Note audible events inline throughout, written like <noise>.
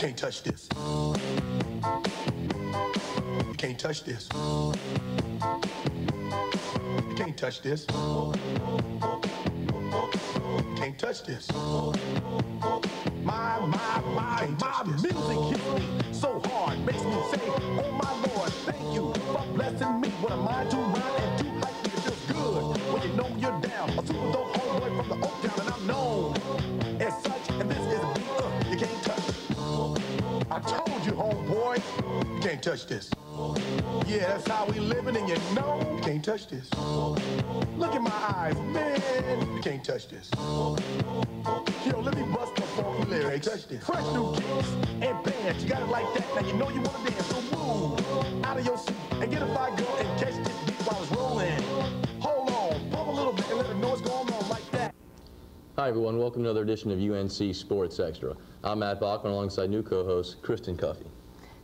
can't touch this. You can't touch this. You can't touch this. You can't touch this. My, my, my, my music hits me so hard. Makes me say, oh my Lord, thank you for blessing me. What a mind to rhyme and to told you, homeboy, you can't touch this. Yeah, that's how we living, and you know you can't touch this. Look in my eyes, man, you can't touch this. Yo, let me bust the funky lyrics. Touch this. Fresh new kicks and bands, you got it like that. Now you know you wanna dance, so move out of your seat and get a fire girl and catch this Hi everyone, welcome to another edition of UNC Sports Extra. I'm Matt Bachman alongside new co-host Kristen Cuffey.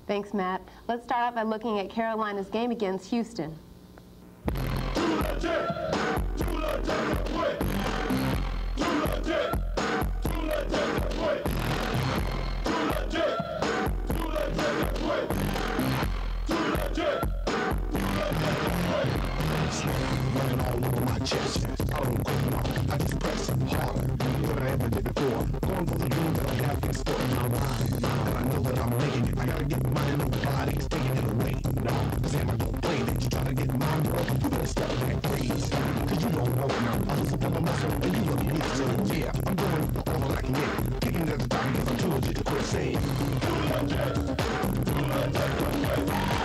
Thanks, Matt. Let's start off by looking at Carolina's game against Houston. Running all over my chest. I don't quit no, I just press harder than I ever did before. Going for the dream that I have in store my mind. And I know that I'm making it. I gotta get mine, nobody's taking it away. No, Sam, I don't play that. You try to get mine, bro. You better step back, please. Cause you don't know now. I was a muscle, and you know me. So yeah, I'm going all I can get. Kicking at the time because I'm too legit to quit saying. When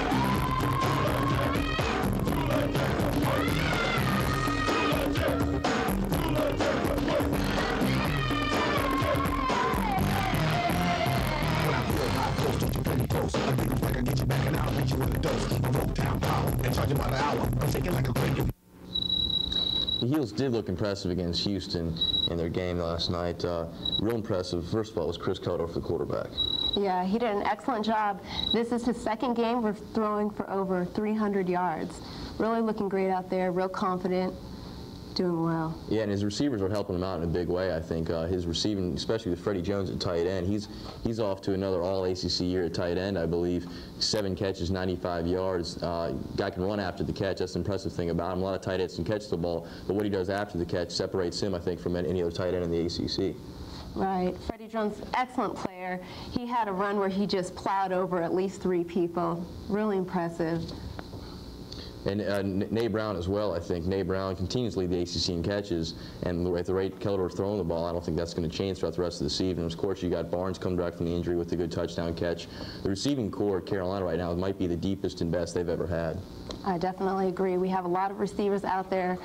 Heels did look impressive against Houston in their game last night. Uh, real impressive. First of all, was Chris Keldorf, the quarterback. Yeah, he did an excellent job. This is his second game. We're throwing for over 300 yards. Really looking great out there, real confident, doing well. Yeah, and his receivers are helping him out in a big way. I think uh, his receiving, especially with Freddie Jones at tight end, he's he's off to another All ACC year at tight end, I believe. Seven catches, 95 yards. Uh, guy can run after the catch. That's the impressive thing about him. A lot of tight ends can catch the ball, but what he does after the catch separates him, I think, from any other tight end in the ACC. Right. Freddie Jones, excellent player. He had a run where he just plowed over at least three people. Really impressive. And uh, Na Brown as well, I think. Na Brown continues to lead the ACC in catches, and the- at the rate Keldorf throwing the ball, I don't think that's going to change throughout the rest of the season. Of course, you got Barnes coming back from the injury with a good touchdown catch. The receiving corps at Carolina right now might be the deepest and best they've ever had. I definitely agree. We have a lot of receivers out there.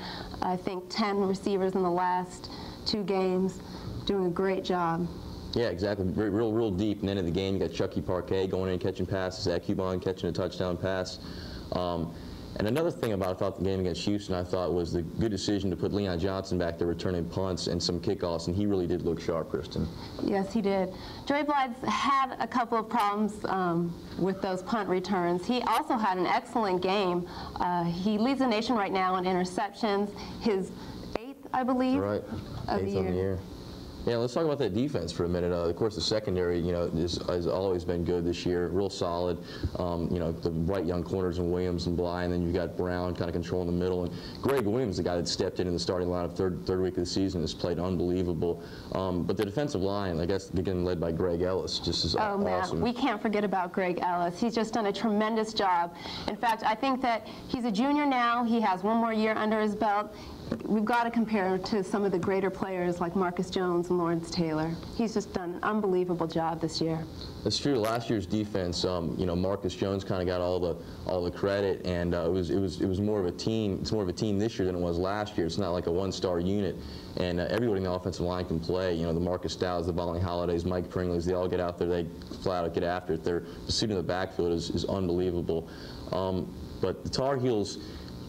I think 10 receivers in the last two games, doing a great job. Yeah, exactly. Real, real deep. And then in the game, you got Chucky Parquet going in catching passes, Ecubon catching a touchdown pass. Um, and another thing about I thought the game against Houston, I thought was the good decision to put Leon Johnson back there returning punts and some kickoffs, and he really did look sharp, Kristen. Yes, he did. Joey Blythe's had a couple of problems um, with those punt returns. He also had an excellent game. Uh, he leads the nation right now in interceptions. His eighth, I believe, Right. of Eighth the year. Yeah, let's talk about that defense for a minute. Uh, of course, the secondary, you know, is, has always been good this year, real solid. Um, you know, the bright young corners in Williams and Bly, and then you've got Brown kind of controlling the middle. And Greg Williams, the guy that stepped in in the starting lineup third third week of the season, has played unbelievable. Um, but the defensive line, I guess, again led by Greg Ellis, just is Oh, aw- man, we can't forget about Greg Ellis. He's just done a tremendous job. In fact, I think that he's a junior now. He has one more year under his belt. We've got to compare to some of the greater players like Marcus Jones and Lawrence Taylor. He's just done an unbelievable job this year. That's true. Last year's defense, um, you know, Marcus Jones kind of got all the all the credit, and uh, it was it was it was more of a team. It's more of a team this year than it was last year. It's not like a one-star unit, and uh, everybody in the offensive line can play. You know, the Marcus Dowds, the Vonnie Hollidays, Mike Pringleys, they all get out there. They flat out get after it. Their pursuit in the backfield is, is unbelievable. Um, but the Tar Heels.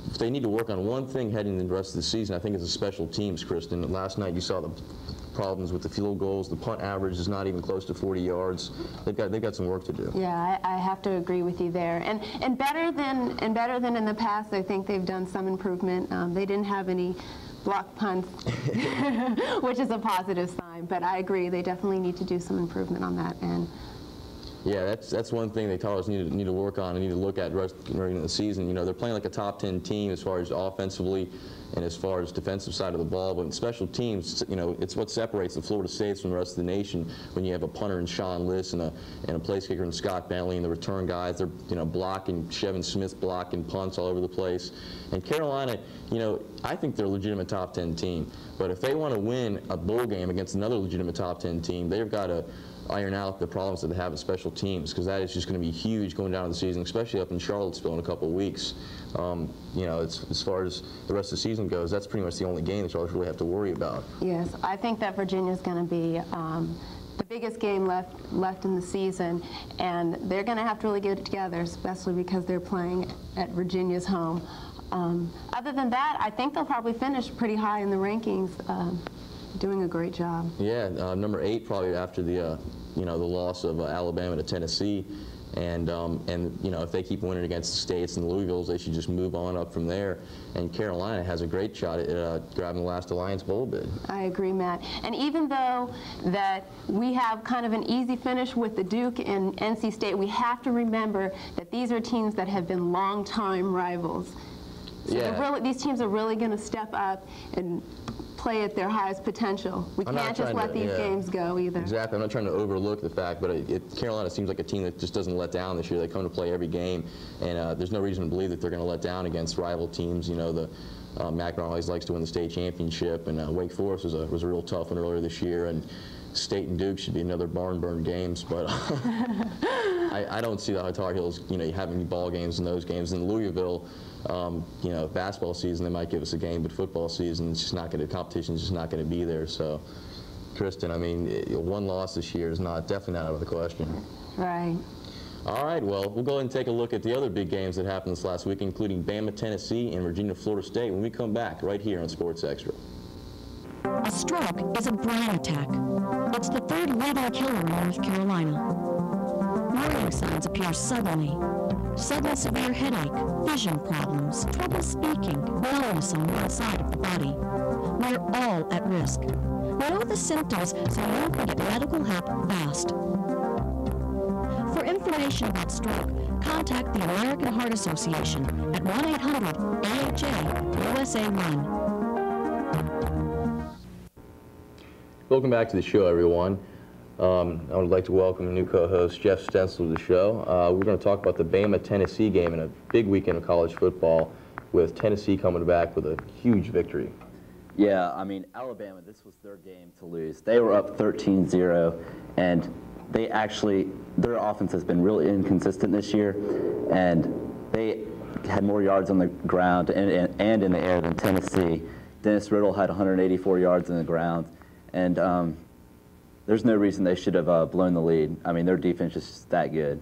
If they need to work on one thing heading into the rest of the season, I think it's the special teams, Kristen. Last night you saw the problems with the field goals. The punt average is not even close to 40 yards. They've got they've got some work to do. Yeah, I, I have to agree with you there. And and better than and better than in the past, I think they've done some improvement. Um, they didn't have any block punts, <laughs> which is a positive sign. But I agree, they definitely need to do some improvement on that end. Yeah, that's that's one thing they taught us need to need to work on and need to look at rest during the season. You know, they're playing like a top 10 team as far as offensively and as far as defensive side of the ball, but in special teams, you know, it's what separates the Florida States from the rest of the nation when you have a punter in Sean Liss and a and a place kicker in Scott Bentley and the return guys, they're you know blocking Chevin Smith blocking punts all over the place. And Carolina, you know, I think they're a legitimate top 10 team, but if they want to win a bowl game against another legitimate top 10 team, they've got to iron out the problems that they have in special teams because that is just going to be huge going down to the season, especially up in Charlottesville in a couple of weeks. Um, you know, as far as the rest of the season goes, that's pretty much the only game that Charlotte really have to worry about. Yes, I think that Virginia is going to be um, the biggest game left left in the season, and they're going to have to really get it together, especially because they're playing at Virginia's home. Um, other than that, I think they'll probably finish pretty high in the rankings. Um, doing a great job. Yeah, uh, number eight probably after the uh, you know the loss of uh, Alabama to Tennessee, and um, and you know if they keep winning against the states and the Louisvilles, they should just move on up from there. And Carolina has a great shot at uh, grabbing the last Alliance Bowl bid. I agree, Matt. And even though that we have kind of an easy finish with the Duke and NC State, we have to remember that these are teams that have been long-time rivals. So yeah. really, these teams are really going to step up and play at their highest potential. We I'm can't just let to, these yeah. games go either. Exactly. I'm not trying to overlook the fact, but it, it, Carolina seems like a team that just doesn't let down this year. They come to play every game, and uh, there's no reason to believe that they're going to let down against rival teams. You know, the uh, Mack always likes to win the state championship, and uh, Wake Forest was a was a real tough one earlier this year, and State and Duke should be another barn burn games, but <laughs> <laughs> I, I, don't see the Tar Heels, you know, you having ball games in those games. In Louisville, um, you know, basketball season they might give us a game, but football season it's just not going to. Competition is just not going to be there. So, Kristen, I mean, one loss this year is not definitely not out of the question. Right. All right, well, we'll go ahead and take a look at the other big games that happened this last week, including Bama, Tennessee, and Virginia, Florida State, when we come back right here on Sports Extra. A stroke is a brain attack. It's the third leading killer in North Carolina. Warning signs appear suddenly. Sudden severe headache, vision problems, trouble speaking, numbness on one side of the body. We're all at risk. Know the symptoms so you can get medical help fast. For information about stroke, contact the American Heart Association at 1-800-AHA-USA1. Welcome back to the show, everyone. Um, I would like to welcome new co-host, Jeff Stencil, to the show. Uh, we're going to talk about the Bama-Tennessee game and a big weekend of college football with Tennessee coming back with a huge victory. Yeah, I mean, Alabama, this was their game to lose. They were up 13-0, and they actually, their offense has been really inconsistent this year, and they had more yards on the ground and, and, and in the air than Tennessee. Dennis Riddle had 184 yards on the ground and um, there's no reason they should have uh, blown the lead. I mean, their defense is that good.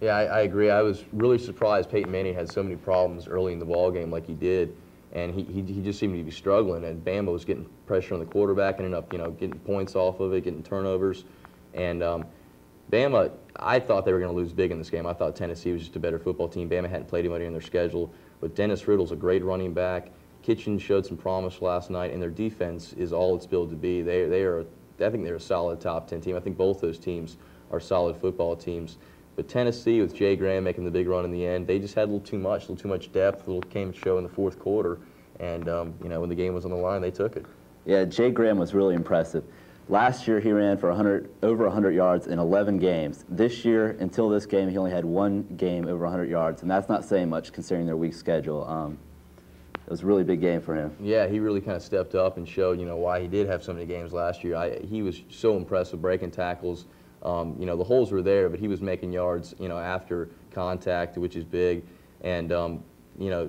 Yeah, I, I, agree. I was really surprised Peyton Manning had so many problems early in the ball game like he did, and he, he, he just seemed to be struggling. And Bama was getting pressure on the quarterback, and ended up you know getting points off of it, getting turnovers, and um, Bama. I thought they were going to lose big in this game. I thought Tennessee was just a better football team. Bama hadn't played anybody on their schedule, but Dennis Riddle's a great running back. Kitchen showed some promise last night, and their defense is all it's billed to be. They, they are, I think they're a solid top 10 team. I think both those teams are solid football teams. But Tennessee, with Jay Graham making the big run in the end, they just had a little too much, a little too much depth, a little came show in the fourth quarter. And, um, you know, when the game was on the line, they took it. Yeah, Jay Graham was really impressive. Last year, he ran for 100, over 100 yards in 11 games. This year, until this game, he only had one game over 100 yards, and that's not saying much considering their weak schedule. Um, it was a really big game for him. Yeah, he really kind of stepped up and showed, you know, why he did have so many games last year. I, he was so impressed with breaking tackles. Um, you know, the holes were there, but he was making yards, you know, after contact, which is big. And, um, you know,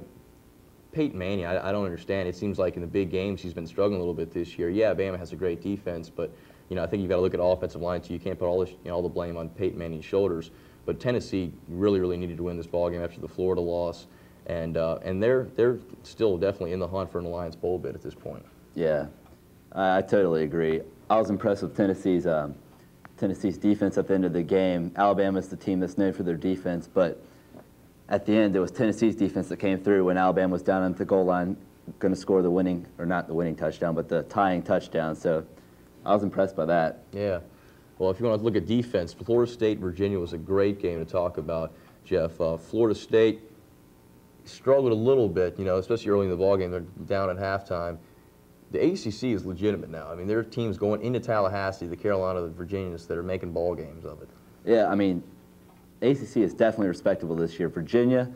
Peyton Manning, I, I, don't understand. It seems like in the big games he's been struggling a little bit this year. Yeah, Bama has a great defense, but, you know, I think you've got to look at offensive line too. You can't put all, this, you know, all the blame on Peyton Manning's shoulders. But Tennessee really, really needed to win this ball game after the Florida loss and uh, and they're they're still definitely in the hunt for an Alliance Bowl bid at this point. Yeah, I, I totally agree. I was impressed with Tennessee's um, Tennessee's defense at the end of the game. Alabama's the team that's known for their defense, but at the end it was Tennessee's defense that came through when Alabama was down at the goal line, going to score the winning or not the winning touchdown, but the tying touchdown. So I was impressed by that. Yeah. Well, if you want to look at defense, Florida State, Virginia was a great game to talk about, Jeff. Uh, Florida State struggled a little bit, you know, especially early in the ballgame. They're down at halftime. The ACC is legitimate now. I mean, there are teams going into Tallahassee, the Carolina, the Virginians, that are making ball games of it. Yeah, I mean, ACC is definitely respectable this year. Virginia,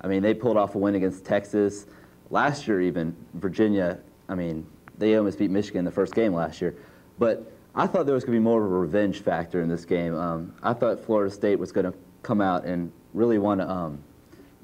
I mean, they pulled off a win against Texas. Last year, even, Virginia, I mean, they almost beat Michigan in the first game last year. But I thought there was going to be more of a revenge factor in this game. Um, I thought Florida State was going to come out and really want to um,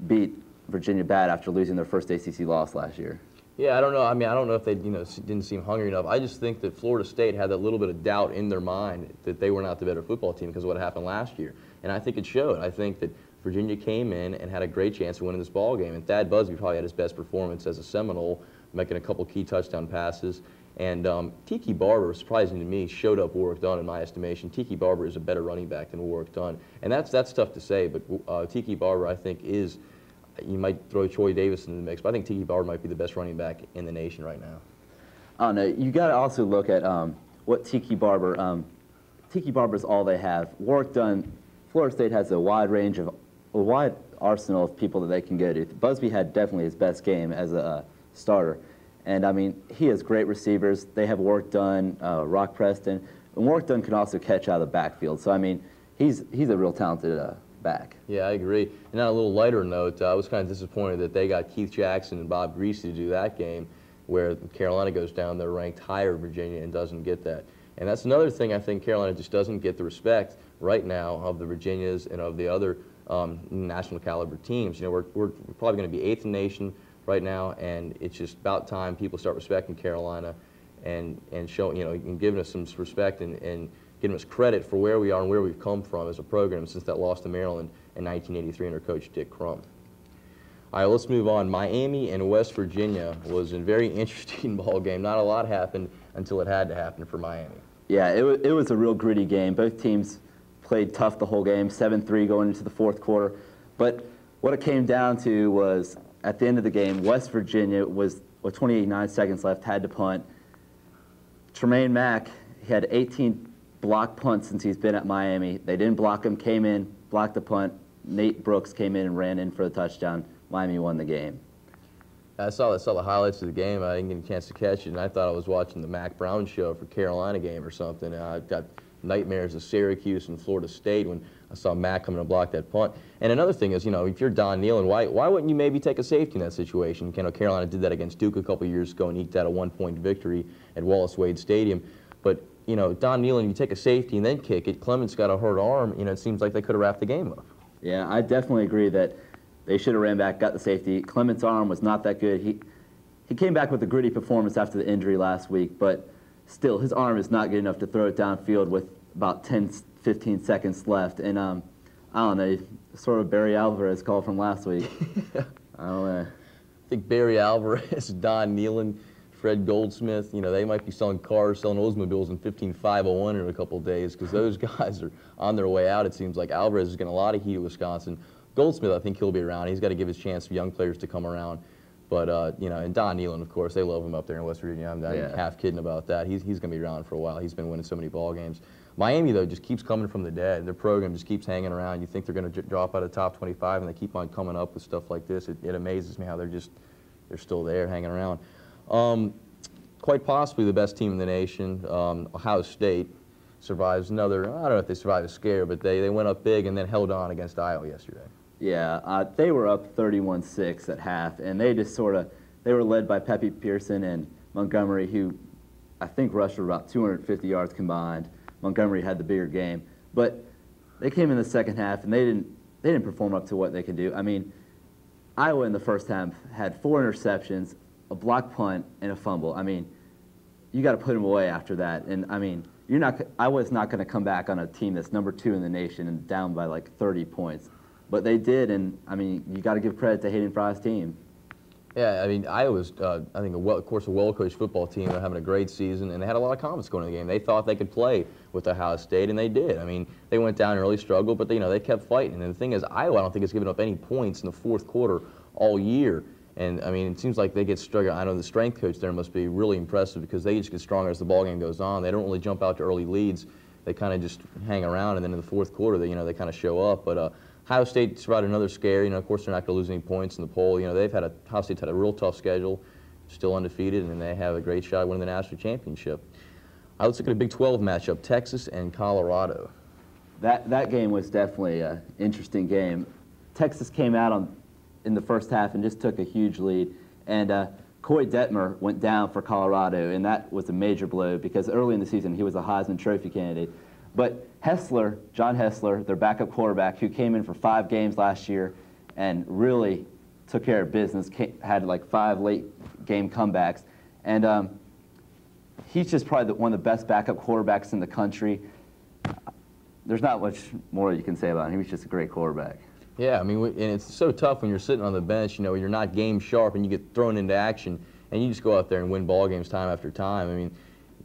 beat Virginia bad after losing their first ACC loss last year. Yeah, I don't know. I mean, I don't know if they, you know, didn't seem hungry enough. I just think that Florida State had that little bit of doubt in their mind that they were not the better football team because of what happened last year, and I think it showed. I think that Virginia came in and had a great chance of winning this ball game, and Thad Busby probably had his best performance as a Seminole, making a couple key touchdown passes. And um, Tiki Barber, surprising to me, showed up Warrick Dunn in my estimation. Tiki Barber is a better running back than Warrick Dunn, and that's that's tough to say. But uh, Tiki Barber, I think, is you might throw Troy Davis in the mix, but I think Tiki Barber might be the best running back in the nation right now. Don't know. You got to also look at um, what Tiki Barber. Um, Tiki is all they have. Warrick Dunn. Florida State has a wide range of a wide arsenal of people that they can go to. Busby had definitely his best game as a uh, starter. And I mean, he has great receivers. They have Warrick Dunn. uh, Rock Preston, and Warrick Dunn can also catch out of the backfield. So I mean, he's he's a real talented uh, back. Yeah, I agree. And on a little lighter note, uh, I was kind of disappointed that they got Keith Jackson and Bob Griese to do that game, where Carolina goes down, they're ranked higher, Virginia, and doesn't get that. And that's another thing I think Carolina just doesn't get the respect right now of the Virginias and of the other um, national caliber teams. You know, we're, we're probably going to be eighth in nation right now, and it's just about time people start respecting Carolina and, and showing, you know, and giving us some respect and, and giving us credit for where we are and where we've come from as a program since that loss to Maryland in 1983 under Coach Dick Crum. All right, let's move on. Miami and West Virginia was a very <laughs> interesting ball game. Not a lot happened until it had to happen for Miami. Yeah, it, was, it was a real gritty game. Both teams played tough the whole game, 7-3 going into the fourth quarter. But what it came down to was at the end of the game, West Virginia was with 28 9 seconds left, had to punt. Tremain Mack he had 18 block punt since he's been at Miami. They didn't block him, came in, blocked the punt. Nate Brooks came in and ran in for the touchdown. Miami won the game. I saw, I saw the highlights of the game. I didn't get a chance to catch it, and I thought I was watching the Mack Brown show for Carolina game or something. Uh, I've got nightmares of Syracuse and Florida State when I saw Mack coming to block that punt. And another thing is, you know, if you're Don Nehlen, why, why wouldn't you maybe take a safety in that situation? You know, Carolina did that against Duke a couple years ago and eked out a one-point victory at Wallace Wade Stadium. But you know, Don Nehlen, you take a safety and then kick it. Clement's got a hurt arm. You know, it seems like they could have wrapped the game up. Yeah, I definitely agree that they should have ran back, got the safety. Clement's arm was not that good. He he came back with a gritty performance after the injury last week, but still, his arm is not good enough to throw it downfield with about 10, 15 seconds left. And um, I don't know, sort of Barry Alvarez call from last week. <laughs> I don't know. I think Barry Alvarez, <laughs> Don Nehlen, Fred Goldsmith, you know, they might be selling cars, selling Oldsmobiles in 15501 in a couple of days because those <laughs> guys are on their way out, it seems like. Alvarez is getting a lot of heat at Wisconsin. Goldsmith, I think he'll be around. He's got to give his chance for young players to come around. But, uh, you know, and Don Nehlen, of course, they love him up there in West Virginia. I'm not yeah. half kidding about that. He's, he's going to be around for a while. He's been winning so many ball games. Miami, though, just keeps coming from the dead. Their program just keeps hanging around. You think they're going to drop out of top 25, and they keep on coming up with stuff like this. It, it amazes me how they're just, they're still there hanging around. Um, quite possibly the best team in the nation. Um, Ohio State survives another, I don't know if they survived a scare, but they, they went up big and then held on against Iowa yesterday. Yeah, uh, they were up 31-6 at half, and they just sort of, they were led by Pepe Pearson and Montgomery, who I think rushed for about 250 yards combined. Montgomery had the bigger game, but they came in the second half and they didn't, they didn't perform up to what they could do. I mean, Iowa in the first half had four interceptions, a block punt, and a fumble. I mean, you got to put them away after that. And I mean, you're not. I was not going to come back on a team that's number two in the nation and down by like 30 points, but they did. And I mean, you got to give credit to Hayden Fry's team. Yeah, I mean, Iowa's, uh, I think, a well, of course, a well-coached football team. They're having a great season, and they had a lot of confidence going into the game. They thought they could play with Ohio State, and they did. I mean, they went down early, struggled, but they, you know, they kept fighting. And the thing is, Iowa, I don't think has given up any points in the fourth quarter all year. And I mean, it seems like they get stronger. I know the strength coach there must be really impressive because they just get stronger as the ball game goes on. They don't really jump out to early leads. they kind of just hang around, and then in the fourth quarter, they, you know, they kind of show up. But uh, Ohio State's right another scare. You know, of course, they're not going to lose any points in the poll. You know, they've had a Ohio State's had a real tough schedule, still undefeated, and they have a great shot at winning the national championship. I let's look at a Big 12 matchup: Texas and Colorado. That that game was definitely an interesting game. Texas came out on in the first half and just took a huge lead, and uh, Koy Detmer went down for Colorado, and that was a major blow because early in the season he was a Heisman Trophy candidate. But Hessler, John Hessler, their backup quarterback, who came in for five games last year and really took care of business, came, had like five late game comebacks, and um, he's just probably the, one of the best backup quarterbacks in the country. There's not much more you can say about him. He was just a great quarterback. Yeah, I mean, and it's so tough when you're sitting on the bench. You know, you're not game sharp, and you get thrown into action, and you just go out there and win ball games time after time. I mean,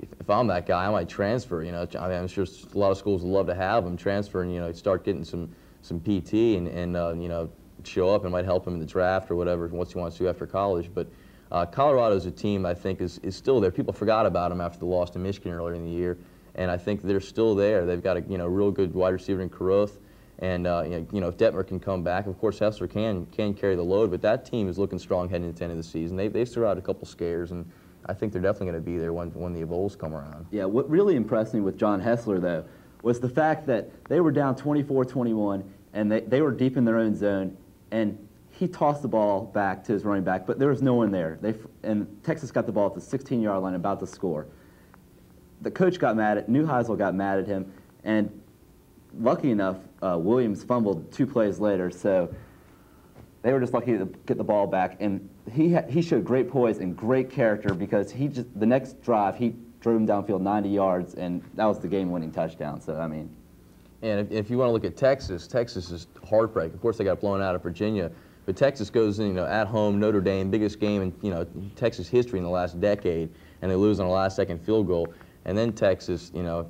if, if I'm that guy, I might transfer. You know, I mean, I'm sure a lot of schools would love to have him transfer, and you know, start getting some some PT, and, and uh, you know, show up and might help him in the draft or whatever once he wants to do after college. But uh, Colorado's a team I think is, is still there. People forgot about them after the loss to Michigan earlier in the year, and I think they're still there. They've got a you know real good wide receiver in Carruth. And uh, you know, if Detmer can come back, of course Hessler can can carry the load. But that team is looking strong heading into the end of the season. They they've survived a couple scares, and I think they're definitely going to be there when when the bowls come around. Yeah, what really impressed me with John Hessler though was the fact that they were down 24-21 and they, they were deep in their own zone, and he tossed the ball back to his running back, but there was no one there. They and Texas got the ball at the 16-yard line, about to score. The coach got mad at New Neuheisel got mad at him, and lucky enough, uh, Williams fumbled two plays later, so they were just lucky to get the ball back. And he he showed great poise and great character because he just the next drive he drove him downfield 90 yards, and that was the game-winning touchdown. So I mean. And if, if you want to look at Texas, Texas is heartbreak. Of course, they got blown out of Virginia, but Texas goes, you know, at home, Notre Dame, biggest game in you know Texas history in the last decade, and they lose on a last-second field goal. And then Texas, you know,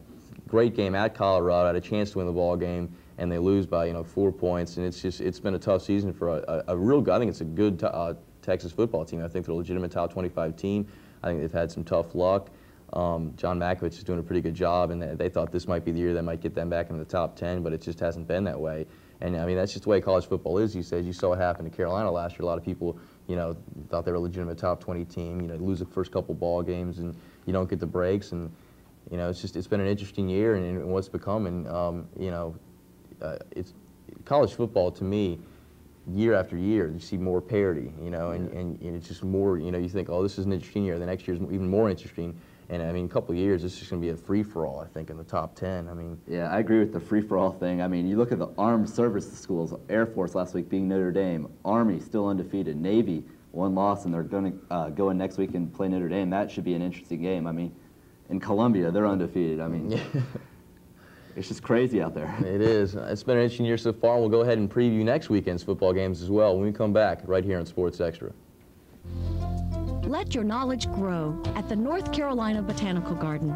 great game at Colorado, had a chance to win the ball game, and they lose by you know four points. And it's just it's been a tough season for a, a, a real. I think it's a good uh, Texas football team. I think they're a legitimate top 25 team. I think they've had some tough luck. Um, John Mackovic is doing a pretty good job, and they, they, thought this might be the year that might get them back into the top 10, but it just hasn't been that way. And I mean, that's just the way college football is. You said you saw what happened to Carolina last year. A lot of people, you know, thought they were a legitimate top 20 team. You know, lose the first couple ball games, and you don't get the breaks, and you know, it's just it's been an interesting year, and, and what's becoming, um, you know, uh, it's college football to me. Year after year, you see more parity, you know, and, and, and it's just more, you know, you think, oh, this is an interesting year. The next year is even more interesting. And I mean, a couple of years, this is going to be a free for all. I think in the top ten. I mean, yeah, I agree with the free for all thing. I mean, you look at the armed services schools. Air Force last week being Notre Dame. Army still undefeated. Navy one loss, and they're going to uh, go in next week and play Notre Dame. That should be an interesting game. I mean, in Columbia, they're undefeated. I mean. <laughs> It's just crazy out there. It is. It's been an interesting year so far. We'll go ahead and preview next weekend's football games as well when we come back right here on Sports Extra. Let your knowledge grow at the North Carolina Botanical Garden.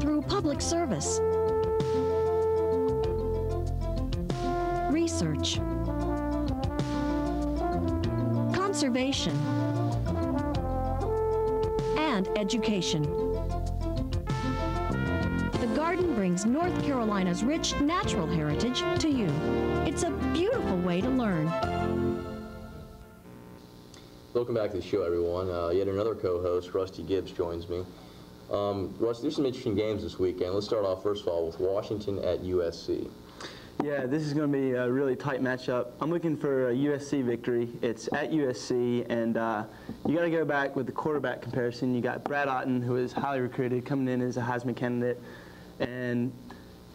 Through public service, research, conservation, and education. The garden brings North Carolina's rich natural heritage to you. It's a beautiful way to learn. Welcome back to the show, everyone. Uh, yet another co-host, Rusty Gibbs, joins me. Um, Rusty, there's some interesting games this weekend. Let's start off, first of all, with Washington at USC. Yeah, this is going to be a really tight matchup. I'm looking for a USC victory. It's at USC, and uh, you got to go back with the quarterback comparison. You got Brad Otton, who is highly recruited, coming in as a Heisman candidate, and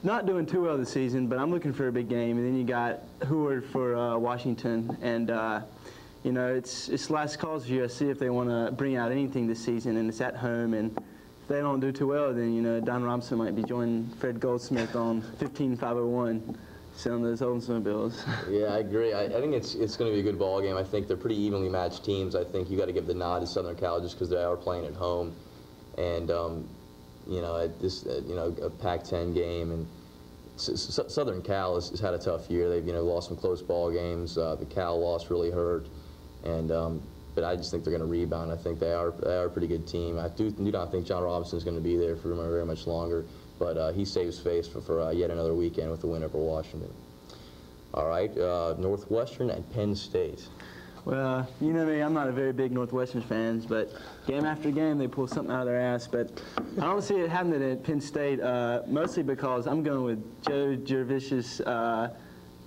not doing too well this season, but I'm looking for a big game. And then you got Huard for uh, Washington, and uh, you know it's it's last calls for USC if they want to bring out anything this season, and it's at home. And if they don't do too well, then you know Don Robinson might be joining Fred Goldsmith on 15501 selling those Oldsmobiles. <laughs> yeah, I agree. I, I, think it's it's going to be a good ball game. I think they're pretty evenly matched teams. I think you got to give the nod to Southern Cal just because they are playing at home, and um, you know at this you know a Pac-10 game and. S Southern Cal has, has, had a tough year. They've you know lost some close ball games. Uh, the Cal loss really hurt, and um, but I just think they're going to rebound. I think they are they are a pretty good team. I do, do not think John Robinson is going to be there for very much longer, but uh, he saves face for, for uh, yet another weekend with the win over Washington. All right, uh, Northwestern and Penn State. Well, you know me, I'm not a very big Northwestern fan, but game after game they pull something out of their ass. But I don't see it happening at Penn State, uh, mostly because I'm going with Joe Jurevicius. Uh,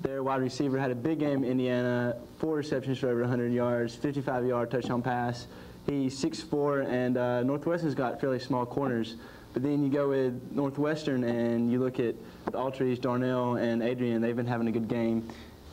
their wide receiver had a big game in Indiana, four receptions for over 100 yards, 55-yard touchdown pass. He's 6'4", and uh, Northwestern's got fairly small corners. But then you go with Northwestern and you look at Autry's, Darnell, and Adrian. They've been having a good game.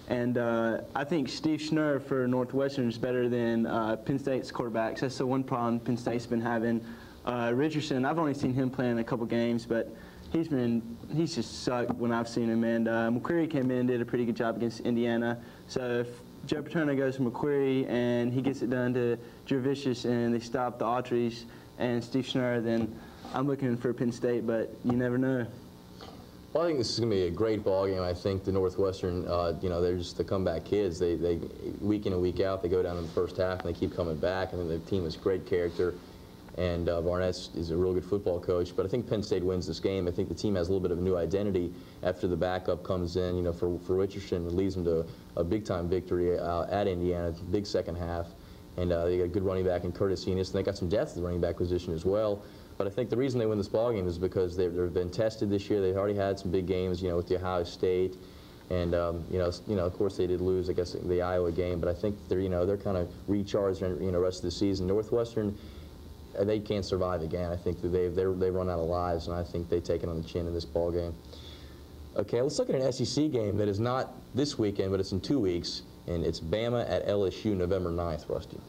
And uh, I think Steve Schnur for Northwestern is better than uh, Penn State's quarterbacks. That's the one problem Penn State's been having. Uh, Richardson, I've only seen him play in a couple games, but he's been he's just sucked when I've seen him. And uh, McQueary came in, and did a pretty good job against Indiana. So if Joe Paterno goes to McQueary and he gets it done to Jurevicius and they stop the Autry's and Steve Schnur, then I'm looking for Penn State, but you never know. Well, I think this is going to be a great ball game. I think the Northwestern, uh, you know, they're just the comeback kids. They, they week in and week out, they go down in the first half and they keep coming back. I think the team is great character, and uh, Barnett is a real good football coach. But I think Penn State wins this game. I think the team has a little bit of a new identity after the backup comes in. You know, for for Richardson, it leads them to a big time victory uh, at Indiana, big second half, and uh, they got a good running back in Curtis Enis, and they got some depth at the running back position as well. But I think the reason they win this ball game is because they've, they've been tested this year. They've already had some big games, you know, with the Ohio State, and um, you know, you know, of course they did lose, I guess, the Iowa game. But I think they're, you know, they're kind of recharged, you know, rest of the season. Northwestern, uh, they can't survive again. I think that they've they've run out of lives, and I think they take it on the chin in this ball game. Okay, let's look at an SEC game that is not this weekend, but it's in two weeks, and it's Bama at LSU, November 9th, Rusty.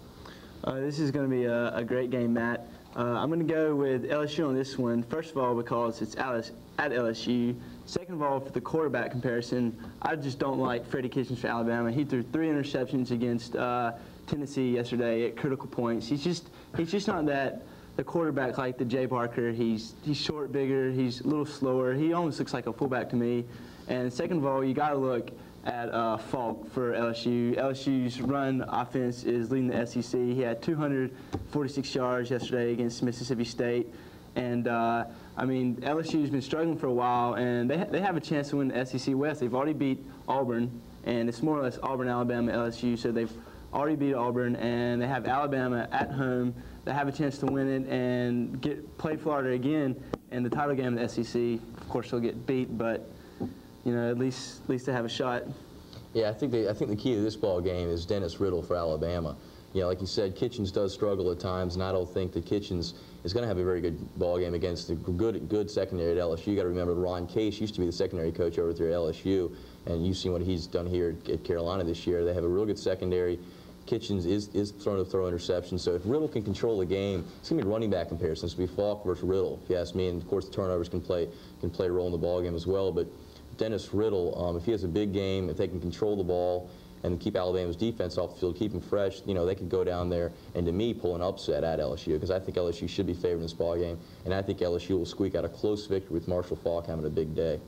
Uh, this is going to be a, a, great game, Matt. Uh, I'm going to go with LSU on this one. First of all, because it's Alice at LSU. Second of all, for the quarterback comparison, I just don't like Freddie Kitchens for Alabama. He threw three interceptions against uh, Tennessee yesterday at critical points. He's just he's just not that the quarterback like the Jay Barker. He's he's short, bigger. He's a little slower. He almost looks like a fullback to me. And second of all, you got to look at uh, Faulk for LSU. LSU's run offense is leading the SEC. He had 246 yards yesterday against Mississippi State. And, uh, I mean, LSU's been struggling for a while, and they, ha they have a chance to win the SEC West. They've already beat Auburn, and it's more or less Auburn, Alabama, LSU, so they've already beat Auburn, and they have Alabama at home. They have a chance to win it and get play Florida again in the title game of the SEC. Of course, they'll get beat, but you know, at least at least to have a shot. Yeah, I think the, I think the key to this ball game is Dennis Riddle for Alabama. You know, like you said, Kitchens does struggle at times, and I don't think that Kitchens is going to have a very good ball game against the good good secondary at LSU. You got to remember Ron Case used to be the secondary coach over there at LSU, and you've seen what he's done here at Carolina this year. They have a real good secondary. Kitchens is, is throwing to throw interceptions. So if Riddle can control the game, it's going to be running back comparisons. To be Faulk versus Riddle, if you ask me. And of course, the turnovers can play can play a role in the ball game as well. But Dennis Riddle, um, if he has a big game, if they can control the ball and keep Alabama's defense off the field, keep them fresh, you know, they could go down there and to me pull an upset at LSU because I think LSU should be favored in this ball game, and I think LSU will squeak out a close victory with Marshall Faulk having a big day.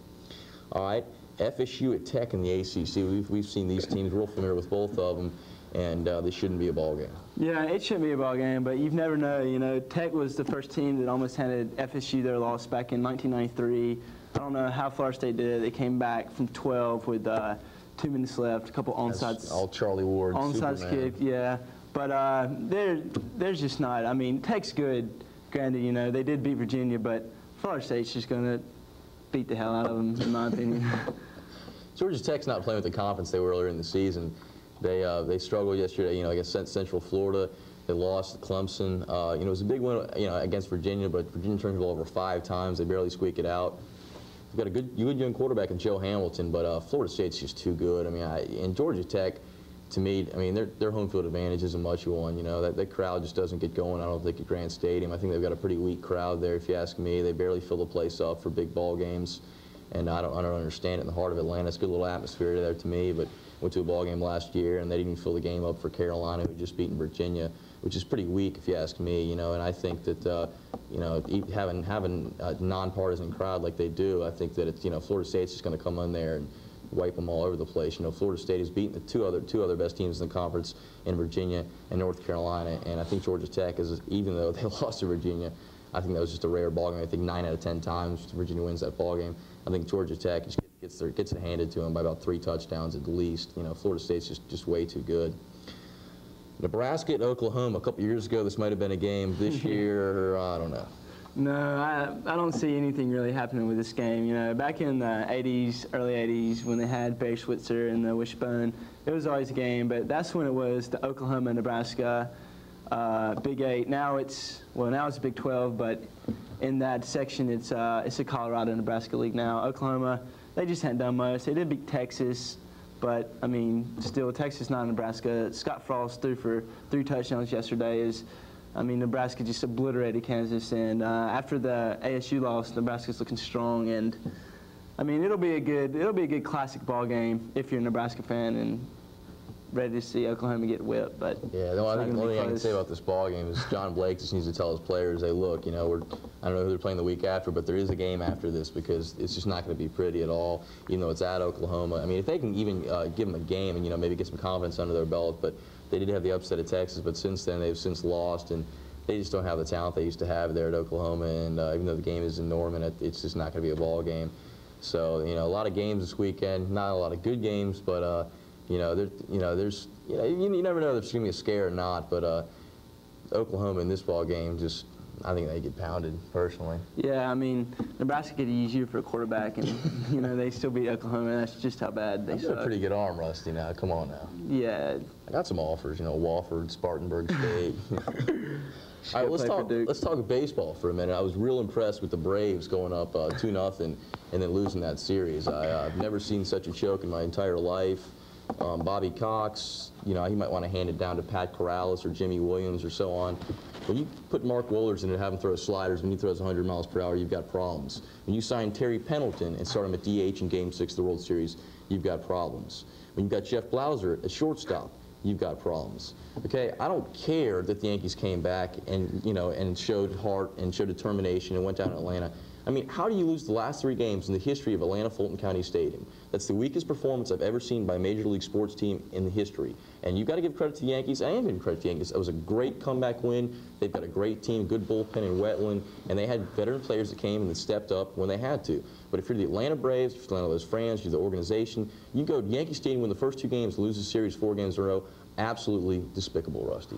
All right, FSU at Tech in the ACC. We've, we've seen these teams. We're familiar with both of them and uh, this shouldn't be a ball game. Yeah, it shouldn't be a ball game, but you never know. You know, Tech was the first team that almost handed FSU their loss back in 1993. I don't know how Florida State did it. They came back from 12 with uh, two minutes left, a couple onside. All Charlie Ward. Onside kick, yeah. But uh, they're, they're just not. I mean, Tech's good. Granted, you know, they did beat Virginia, but Florida State's just going to beat the hell out of them, in my opinion. <laughs> Georgia Tech's not playing with the confidence they were earlier in the season. They uh, they struggled yesterday, you know, I against Central Florida. They lost Clemson. Uh, you know, it was a big win, you know, against Virginia, but Virginia turned the ball over five times. They barely squeak it out. You've got a good, good young quarterback in Joe Hamilton, but uh, Florida State's just too good. I mean, I, and Georgia Tech, to me, I mean, their, their home field advantage isn't much one. You know, that, that crowd just doesn't get going, I don't think, at Grant Stadium. I think they've got a pretty weak crowd there, if you ask me. They barely fill the place up for big ball games, and I don't, I don't understand it in the heart of Atlanta. It's a good little atmosphere there to me, but went to a ball game last year, and they didn't even fill the game up for Carolina, who just beaten Virginia, which is pretty weak if you ask me. You know, and I think that uh, you know having having a nonpartisan crowd like they do, I think that it's you know Florida State's just going to come in there and wipe them all over the place. You know, Florida State has beaten the two other two other best teams in the conference in Virginia and North Carolina, and I think Georgia Tech is even though <laughs> they lost to Virginia, I think that was just a rare ball game. I think nine out of ten times Virginia wins that ball game. I think Georgia Tech gets their, gets it handed to them by about three touchdowns at least. You know, Florida State's just just way too good. Nebraska at Oklahoma a couple years ago. This might have been a game. This <laughs> year, I don't know. No, I, I don't see anything really happening with this game. You know, back in the 80s, early 80s, when they had Barry Switzer and the Wishbone, it was always a game. But that's when it was the Oklahoma, Nebraska, uh, Big Eight. Now it's well, now it's Big 12, but in that section, it's uh, it's the Colorado Nebraska League now. Oklahoma, they just hadn't done much. They did beat Texas. But I mean, still, Texas, not Nebraska. Scott Frost threw for three touchdowns yesterday. Is I mean, Nebraska just obliterated Kansas, and uh, after the ASU loss, Nebraska's looking strong, and I mean, it'll be a good, it'll be a good classic ball game if you're a Nebraska fan and ready to see Oklahoma get whipped. But yeah, no, I think the only thing I can say about this ball game is John Blake just needs to tell his players, "Hey, look, you know, we're I don't know who they're playing the week after, but there is a game after this because it's just not going to be pretty at all. Even though it's at Oklahoma. I mean, if they can even uh, give them a game and you know maybe get some confidence under their belt, but they did have the upset of Texas, but since then they've since lost and. They just don't have the talent they used to have there at Oklahoma, and uh, even though the game is in Norman, it, it's just not going to be a ball game. So you know, a lot of games this weekend. Not a lot of good games, but uh, you know, there, you know, there's, you know, you, you never know if it's going to be a scare or not. But uh, Oklahoma in this ball game, just, I think they get pounded personally. Yeah, I mean, Nebraska could use you for a quarterback, and you know they still beat Oklahoma. And that's just how bad they got a pretty good arm, Rusty. Now, come on now. Yeah, I got some offers. You know, Wofford, Spartanburg State. <laughs> All right, let's talk. Let's talk baseball for a minute. I was real impressed with the Braves going up uh, two nothing and then losing that series. I, uh, I've never seen such a choke in my entire life. Um, Bobby Cox, you know, he might want to hand it down to Pat Corrales or Jimmy Williams or so on. When you put Mark Wohlers in and have him throw sliders, when he throws 100 miles per hour, you've got problems. When you sign Terry Pendleton and start him at DH in Game Six of the World Series, you've got problems. When you've got Jeff Blauser at shortstop, you've got problems. Okay, I don't care that the Yankees came back and you know and showed heart and showed determination and went down to Atlanta. I mean, how do you lose the last three games in the history of Atlanta Fulton County Stadium? That's the weakest performance I've ever seen by a major league sports team in the history. And you've got to give credit to the Yankees. I am giving credit to the Yankees. It was a great comeback win. They've got a great team, good bullpen in Wetteland, and they had veteran players that came and that stepped up when they had to. But if you're the Atlanta Braves, if you're Atlanta those fans, you're the organization, you go to Yankee Stadium, win the first two games, lose the series four games in a row. Absolutely despicable, Rusty.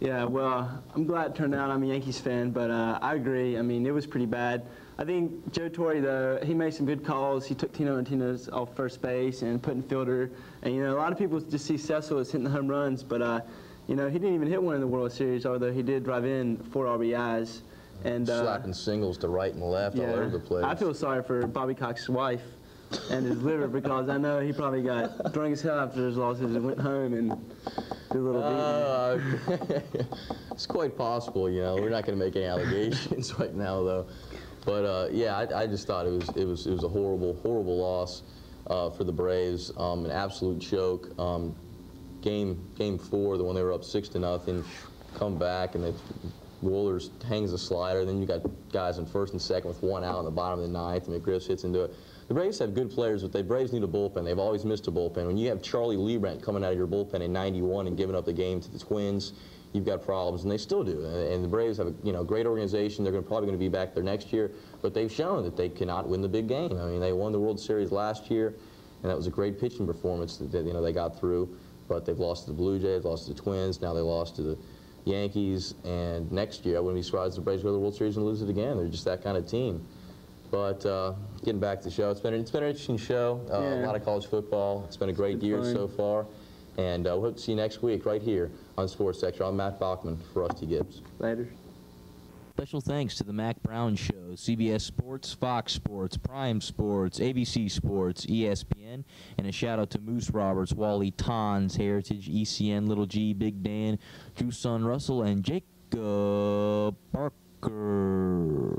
Yeah, well, I'm glad it turned out. I'm a Yankees fan, but uh, I agree. I mean, it was pretty bad. I think Joe Torre, though, he made some good calls. He took Tino Martinez off first base and put in Fielder. And, you know, a lot of people just see Cecil as hitting the home runs, but, uh, you know, he didn't even hit one in the World Series, although he did drive in four RBIs. And, uh, Slapping singles to right and left all over the place. I feel sorry for Bobby Cox's wife and his liver because I know he probably got drunk as hell after his losses and went home and did a little. Uh, <laughs> it's quite possible, you know. We're not going to make any allegations <laughs> right now, though. But uh, yeah, I, I, just thought it was it was it was a horrible horrible loss uh, for the Braves. Um, an absolute choke. Um, game game four, the one they were up six to nothing, come back and it's Wohlers hangs a slider. Then you got guys in first and second with one out in the bottom of the ninth, and McGriff hits into it. The Braves have good players, but the Braves need a bullpen. They've always missed a bullpen. When you have Charlie Leibrandt coming out of your bullpen in 91 and giving up the game to the Twins, you've got problems, and they still do. And, the Braves have a you know great organization. They're gonna, probably going to be back there next year, but they've shown that they cannot win the big game. I mean, they won the World Series last year, and that was a great pitching performance that you know they got through. But they've lost to the Blue Jays, lost to the Twins. Now they lost to the Yankees, and next year I wouldn't be surprised if the Braves go to the World Series and lose it again. They're just that kind of team. But uh, getting back to the show, it's been it's been an interesting show. Uh, Yeah. A lot of college football. It's been a great It's year fun. so far, and uh, we'll hope to see you next week right here on Sports Extra. I'm Matt Bachman for Rusty Gibbs. Later. Special thanks to the Mack Brown Show, CBS Sports, Fox Sports, Prime Sports, ABC Sports, E ESPN, and a shout out to Moose Roberts, Wally Tons, Heritage, ECN, Little G, Big Dan, Drew Son Russell, and Jacob Parker.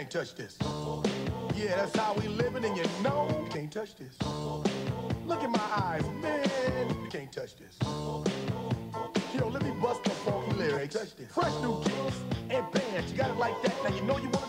can't touch this. Yeah, that's how we living, and you know you can't touch this. Look in my eyes, man, you can't touch this. Yo, let me bust the funky lyrics. Fresh new kicks and bands, you got it like that. Now you know you want